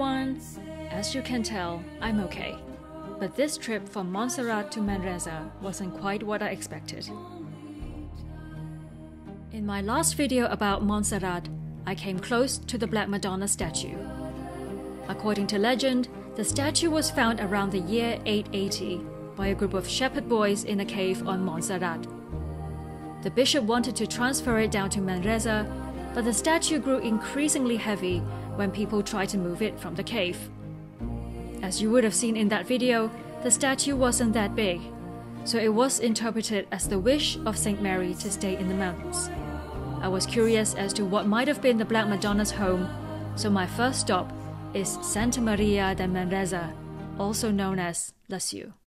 everyone! As you can tell, I'm okay. But this trip from Montserrat to Manresa wasn't quite what I expected. In my last video about Montserrat, I came close to the Black Madonna statue. According to legend, the statue was found around the year 880 by a group of shepherd boys in a cave on Montserrat. The bishop wanted to transfer it down to Manresa, but the statue grew increasingly heavy when people tried to move it from the cave. As you would have seen in that video, the statue wasn't that big, so it was interpreted as the wish of St. Mary to stay in the mountains. I was curious as to what might have been the Black Madonna's home, so my first stop is Santa Maria de Manresa, also known as La Seu.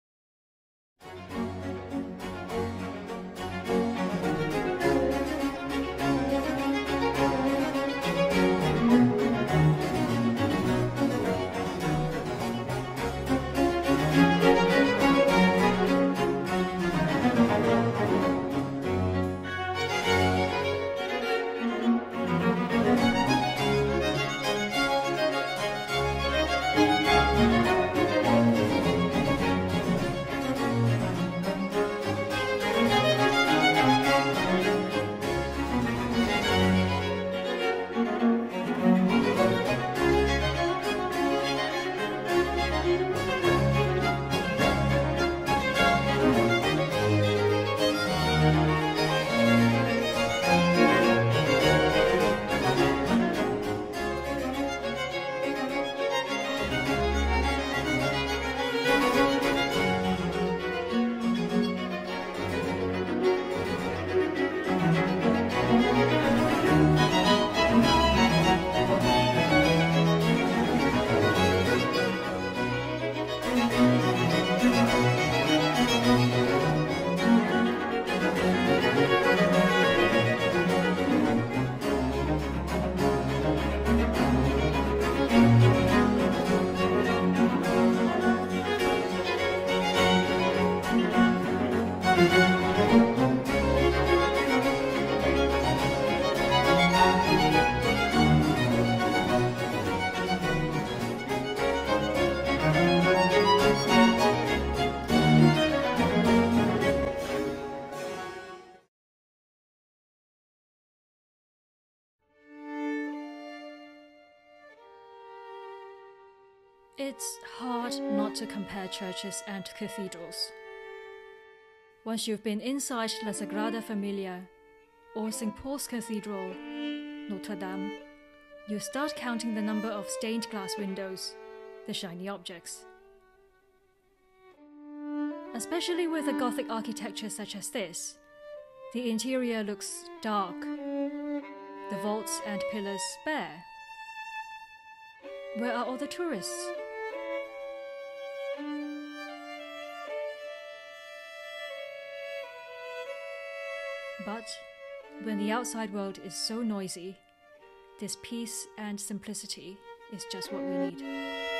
It's hard not to compare churches and cathedrals. Once you've been inside La Sagrada Familia or St. Paul's Cathedral, Notre Dame, you start counting the number of stained glass windows, the shiny objects. Especially with a Gothic architecture such as this, the interior looks dark, the vaults and pillars bare. Where are all the tourists? But when the outside world is so noisy, this peace and simplicity is just what we need.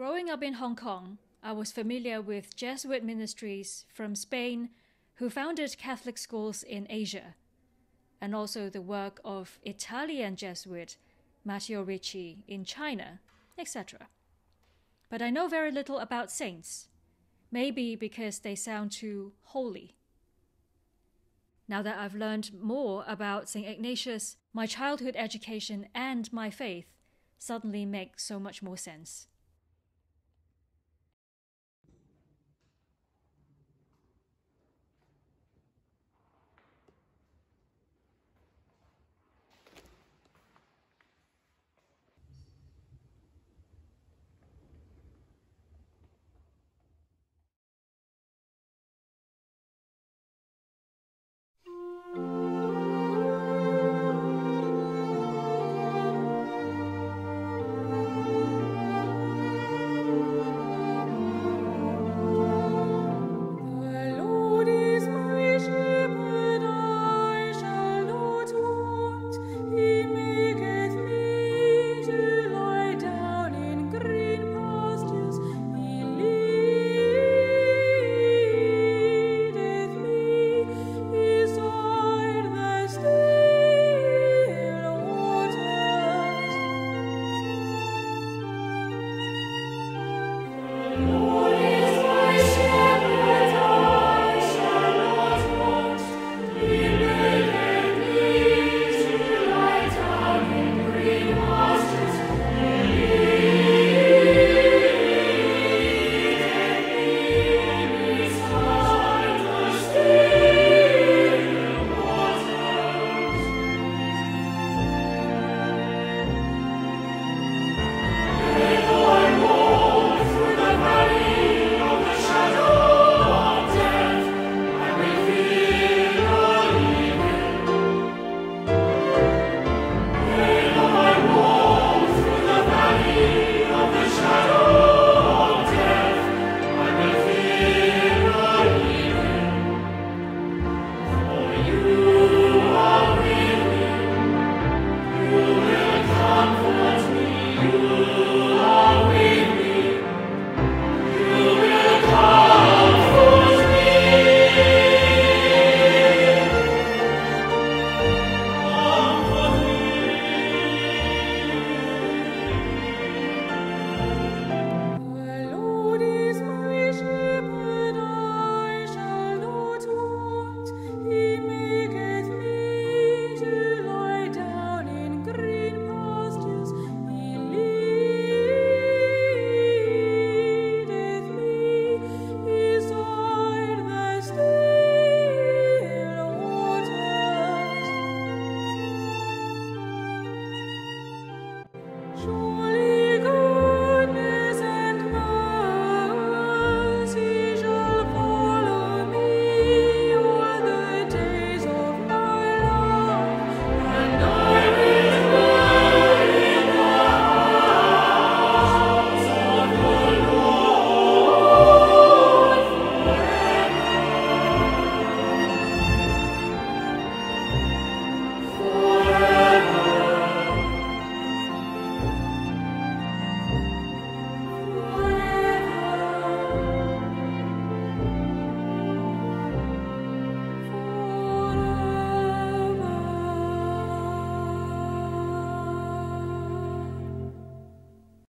Growing up in Hong Kong, I was familiar with Jesuit ministries from Spain who founded Catholic schools in Asia, and also the work of Italian Jesuit Matteo Ricci in China, etc. But I know very little about saints, maybe because they sound too holy. Now that I've learned more about St. Ignatius, my childhood education and my faith suddenly make so much more sense.